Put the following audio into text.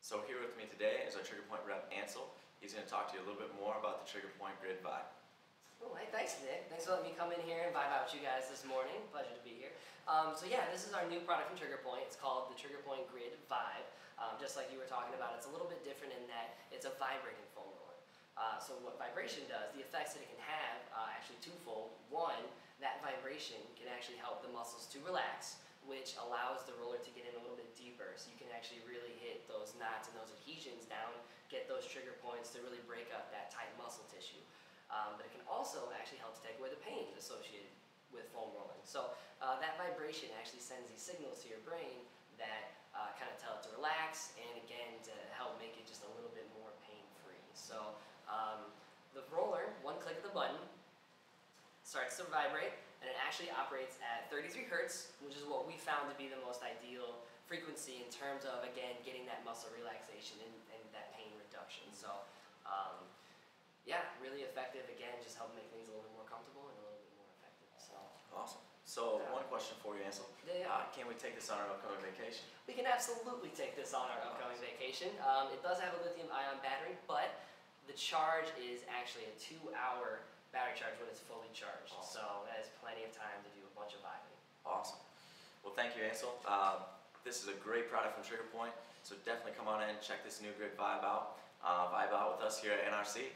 So here with me today is our Trigger Point rep Ansel. He's going to talk to you a little bit more about the Trigger Point Grid Vibe. Oh, hey, thanks, Nick. Thanks for letting me come in here and vibe out with you guys this morning. Pleasure to be here. Um, so yeah, this is our new product from Trigger Point. It's called the Trigger Point Grid Vibe. Um, just like you were talking about, it's a little bit different in that it's a vibrating foam roller. Uh, so what vibration does, the effects that it can have, uh, actually twofold. One, that vibration can actually help the muscles to relax, which allows the roller to get in a little bit deeper. So you can actually really knots and those adhesions down, get those trigger points to really break up that tight muscle tissue. Um, but it can also actually help to take away the pain associated with foam rolling. So uh, that vibration actually sends these signals to your brain that uh, kind of tell it to relax and again to help make it just a little bit more pain-free. So um, the roller, one click of the button, starts to vibrate and it actually operates at 33 hertz, which is what we found to be the most ideal frequency in terms of, again, getting that muscle relaxation and, and that pain reduction. So um, yeah, really effective. Again, just help make things a little bit more comfortable and a little bit more effective. So Awesome. So one question for you, Ansel. Yeah. Uh, can we take this on our upcoming vacation? we can absolutely take this on our upcoming vacation. Um, it does have a lithium-ion battery, but the charge is actually a two-hour battery charge when it's fully charged. Awesome. So that is plenty of time to do a bunch of vibing. Awesome. Well, thank you, Ansel. Um, this is a great product from Trigger Point, so definitely come on in and check this new Grid Vibe out. Uh, vibe out with us here at NRC.